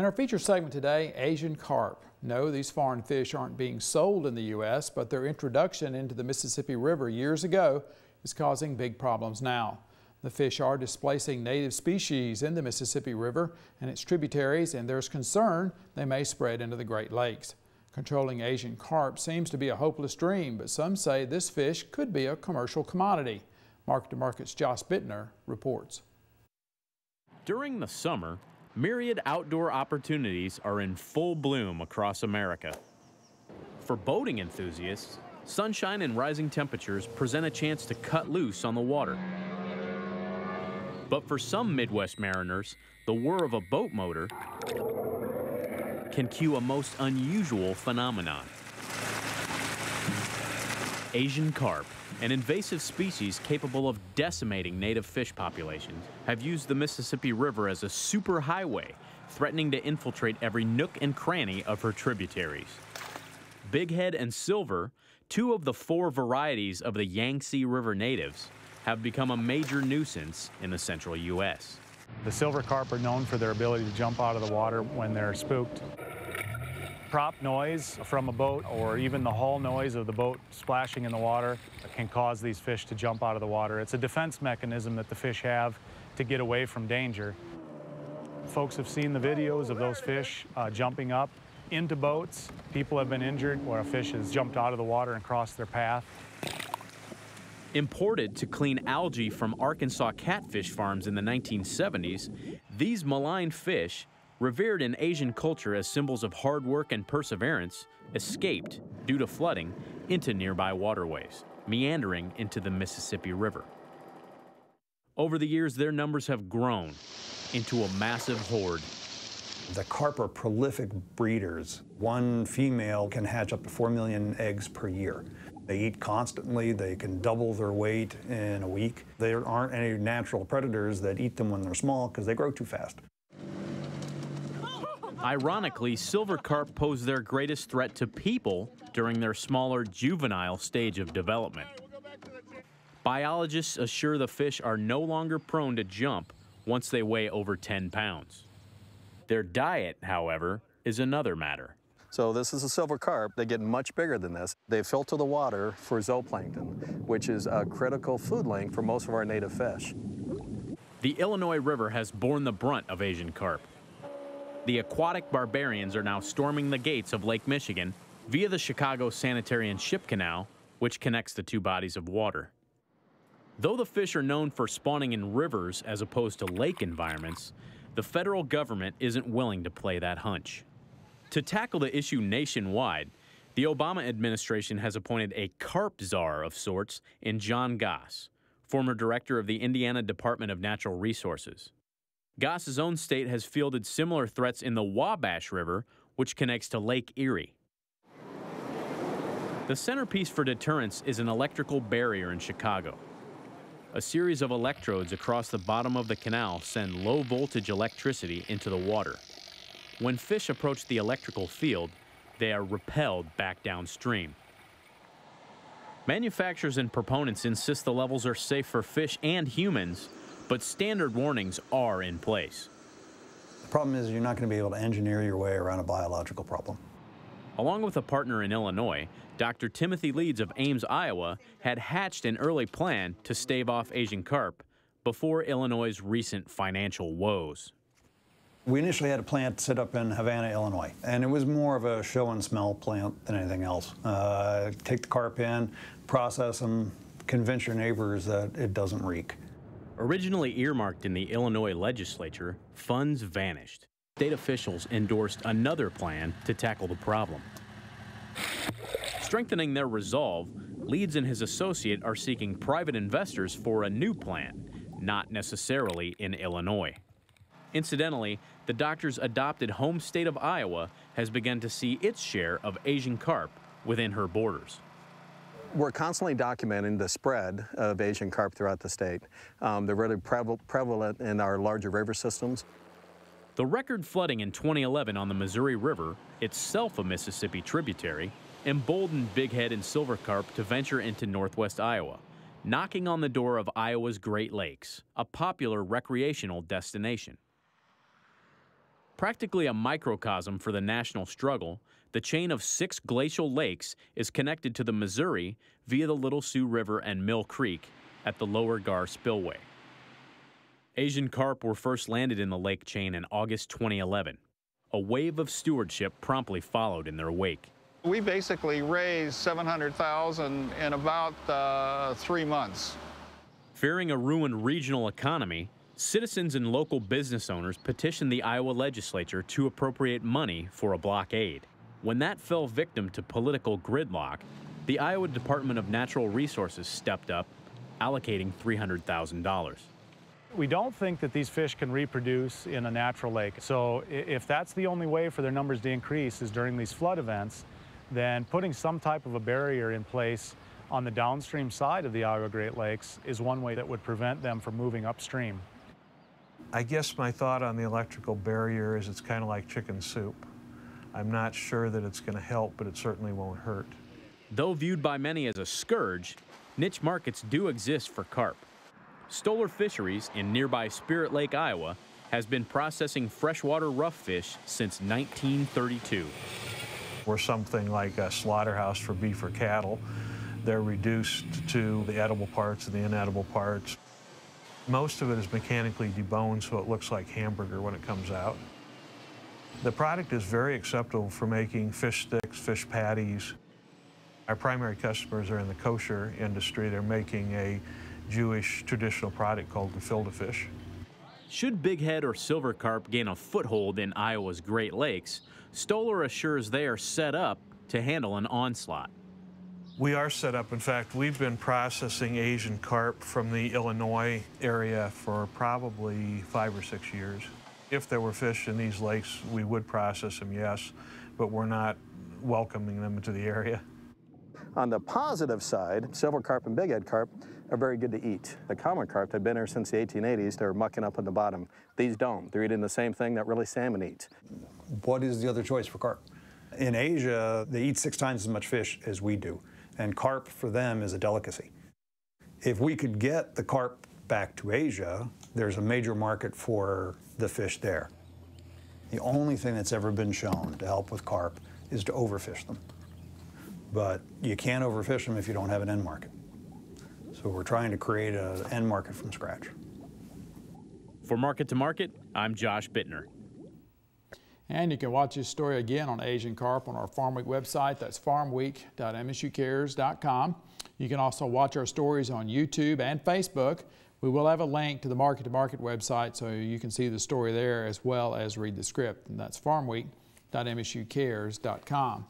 In our feature segment today, Asian carp. No, these foreign fish aren't being sold in the U.S., but their introduction into the Mississippi River years ago is causing big problems now. The fish are displacing native species in the Mississippi River and its tributaries, and there's concern they may spread into the Great Lakes. Controlling Asian carp seems to be a hopeless dream, but some say this fish could be a commercial commodity. Market to Market's Josh Buettner reports. During the summer, myriad outdoor opportunities are in full bloom across America. For boating enthusiasts, sunshine and rising temperatures present a chance to cut loose on the water. But for some Midwest mariners, the whir of a boat motor can cue a most unusual phenomenon. Asian carp, an invasive species capable of decimating native fish populations, have used the Mississippi River as a superhighway, threatening to infiltrate every nook and cranny of her tributaries. Bighead and silver, two of the four varieties of the Yangtze River natives, have become a major nuisance in the central U.S. The silver carp are known for their ability to jump out of the water when they're spooked prop noise from a boat or even the hull noise of the boat splashing in the water can cause these fish to jump out of the water. It's a defense mechanism that the fish have to get away from danger. Folks have seen the videos of those fish uh, jumping up into boats. People have been injured where a fish has jumped out of the water and crossed their path. Imported to clean algae from Arkansas catfish farms in the 1970s, these malign fish revered in Asian culture as symbols of hard work and perseverance, escaped, due to flooding, into nearby waterways, meandering into the Mississippi River. Over the years, their numbers have grown into a massive horde. The carp are prolific breeders. One female can hatch up to 4 million eggs per year. They eat constantly, they can double their weight in a week. There aren't any natural predators that eat them when they're small because they grow too fast. Ironically, silver carp pose their greatest threat to people during their smaller juvenile stage of development. Biologists assure the fish are no longer prone to jump once they weigh over 10 pounds. Their diet, however, is another matter. So this is a silver carp. They get much bigger than this. They filter the water for zooplankton, which is a critical food link for most of our native fish. The Illinois River has borne the brunt of Asian carp. The aquatic barbarians are now storming the gates of Lake Michigan via the Chicago Sanitary and Ship Canal, which connects the two bodies of water. Though the fish are known for spawning in rivers as opposed to lake environments, the federal government isn't willing to play that hunch. To tackle the issue nationwide, the Obama administration has appointed a carp czar of sorts in John Goss, former director of the Indiana Department of Natural Resources. Goss's own state has fielded similar threats in the Wabash River, which connects to Lake Erie. The centerpiece for deterrence is an electrical barrier in Chicago. A series of electrodes across the bottom of the canal send low voltage electricity into the water. When fish approach the electrical field, they are repelled back downstream. Manufacturers and proponents insist the levels are safe for fish and humans, but standard warnings are in place. The problem is you're not going to be able to engineer your way around a biological problem. Along with a partner in Illinois, Dr. Timothy Leeds of Ames, Iowa, had hatched an early plan to stave off Asian carp before Illinois' recent financial woes. We initially had a plant set up in Havana, Illinois, and it was more of a show and smell plant than anything else. Uh, take the carp in, process them, convince your neighbors that it doesn't reek. Originally earmarked in the Illinois legislature, funds vanished. State officials endorsed another plan to tackle the problem. Strengthening their resolve, Leeds and his associate are seeking private investors for a new plan, not necessarily in Illinois. Incidentally, the doctor's adopted home state of Iowa has begun to see its share of Asian carp within her borders. We're constantly documenting the spread of Asian carp throughout the state. Um, they're really prevalent in our larger river systems. The record flooding in 2011 on the Missouri River, itself a Mississippi tributary, emboldened bighead and silver carp to venture into northwest Iowa, knocking on the door of Iowa's Great Lakes, a popular recreational destination. Practically a microcosm for the national struggle, the chain of six glacial lakes is connected to the Missouri via the Little Sioux River and Mill Creek at the Lower Gar Spillway. Asian carp were first landed in the lake chain in August 2011. A wave of stewardship promptly followed in their wake. We basically raised 700,000 in about uh, three months. Fearing a ruined regional economy, citizens and local business owners petitioned the Iowa legislature to appropriate money for a blockade. When that fell victim to political gridlock, the Iowa Department of Natural Resources stepped up, allocating $300,000. We don't think that these fish can reproduce in a natural lake. So if that's the only way for their numbers to increase is during these flood events, then putting some type of a barrier in place on the downstream side of the Iowa Great Lakes is one way that would prevent them from moving upstream. I guess my thought on the electrical barrier is it's kind of like chicken soup. I'm not sure that it's going to help, but it certainly won't hurt. Though viewed by many as a scourge, niche markets do exist for carp. Stoller Fisheries in nearby Spirit Lake, Iowa, has been processing freshwater rough fish since 1932. We're something like a slaughterhouse for beef or cattle. They're reduced to the edible parts and the inedible parts. Most of it is mechanically deboned so it looks like hamburger when it comes out. The product is very acceptable for making fish sticks, fish patties. Our primary customers are in the kosher industry. They're making a Jewish traditional product called gefilte fish. Should bighead or silver carp gain a foothold in Iowa's Great Lakes, Stoller assures they are set up to handle an onslaught. We are set up. In fact, we've been processing Asian carp from the Illinois area for probably five or six years. If there were fish in these lakes, we would process them, yes, but we're not welcoming them into the area. On the positive side, silver carp and bighead carp are very good to eat. The common carp that have been here since the 1880s. They're mucking up on the bottom. These don't. They're eating the same thing that really salmon eats. What is the other choice for carp? In Asia, they eat six times as much fish as we do, and carp for them is a delicacy. If we could get the carp back to Asia, there's a major market for the fish there. The only thing that's ever been shown to help with carp is to overfish them. But you can't overfish them if you don't have an end market. So we're trying to create an end market from scratch. For Market to Market, I'm Josh Buettner. And you can watch this story again on Asian carp on our Farm Week website. That's farmweek.msucares.com. You can also watch our stories on YouTube and Facebook. We will have a link to the Market to Market website so you can see the story there as well as read the script. And that's farmweek.msucares.com.